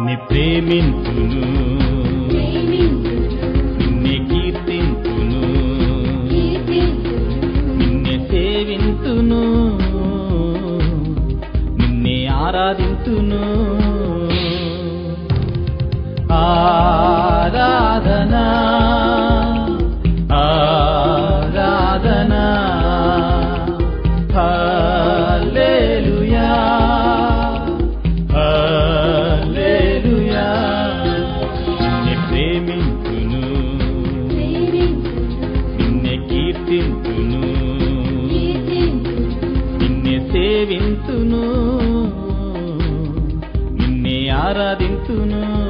నిన్ను ప్రేమింతును నిన్నే కీర్తింతును నిన్నే సేవింతును నిన్నే ఆరాధింతును సేవింతును నిన్నే ఆరాధింతును.